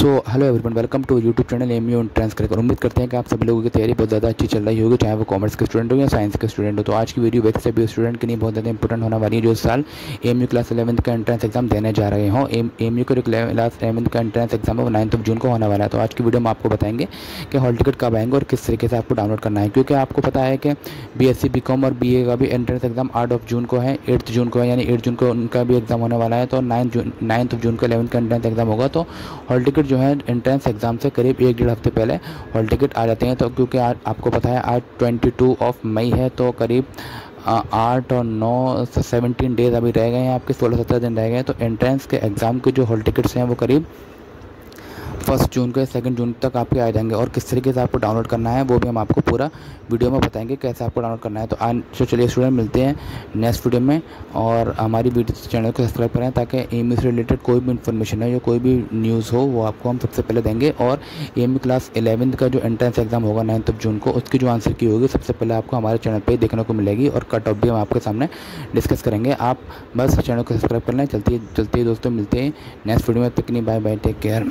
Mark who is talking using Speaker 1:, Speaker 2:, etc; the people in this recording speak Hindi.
Speaker 1: So hello everyone welcome to YouTube channel M U entrance कर उम्मीद करते हैं कि आप सभी लोगों की तैयारी बहुत ज़्यादा अच्छी चल रही होगी, चाहे वो कॉमर्स के स्टूडेंट हो या साइंस के स्टूडेंट हो। तो आज की वीडियो वैसे सभी स्टूडेंट के लिए बहुत ज़्यादा इंपॉर्टेंट होने वाली है, जो साल एम यू क्लास इलेवंथ का एंट्रेंस एग्ज़ाम देने जा रहे हो। एम एम यू का क्लास इलेवंथ का एंट्रेंस एग्ज़ाम है, वो नाइन्थ ऑफ़ जून को होने वाला है। तो आज की वीडियो में आपको बताएँगे कि हॉल टिकट कब आएँगे और किस तरीके से आपको डाउनलोड करना है। क्योंकि आपको पता है कि बी एस सी बी और बी ए का भी एंट्रेंस एग्ज़ाम आठ ऑफ़ जून को है एट्थ जून को है, यानी एट जून को उनका भी एग्ज़ाम होने वाला है। तो ninth June ninth of June को इलेवंथ का एंट्रेंस एग्ज़ाम होगा। तो हॉल टिकट जो है एंट्रेंस एग्ज़ाम से करीब एक डेढ़ हफ़्ते पहले हॉल टिकट आ जाते हैं। तो क्योंकि आज आपको पता है, आज ट्वेंटी टू ऑफ़ मई है तो करीब आठ और नौ सेवनटीन डेज़ अभी रह गए हैं, आपके सोलह सत्रह दिन रह गए हैं। तो एंट्रेंस के एग्ज़ाम के जो हॉल टिकट्स हैं, वो करीब फ़र्स्ट जून के सेकंड जून तक आपके आ जाएँगे और किस तरीके से आपको डाउनलोड करना है, वो भी हम आपको पूरा वीडियो में बताएँगे कैसे आपको डाउनलोड करना है। तो आज तो चलिए स्टूडेंट, मिलते हैं नेक्स्ट वीडियो में और हमारी वीडियो चैनल को सब्सक्राइब करें ताकि एम से रिलेटेड कोई भी इन्फॉर्मेशन है या कोई भी न्यूज़ हो, वो आपको हम सबसे पहले देंगे और एम क्लास इलेवंथ का जो एंट्रेंस एग्ज़ाम होगा नाइन्थ ऑफ़ जून को, उसकी जो आंसर की होगी, सबसे पहले आपको हमारे चैनल पर देखने को मिलेगी और कट ऑफ़ भी हम आपके सामने डिस्कस करेंगे। आप बस चैनल को सब्सक्राइब कर लें, चलती चलती दोस्तों, मिलते हैं नेक्स्ट वीडियो में तक नहीं बाय बाय टेक केयर।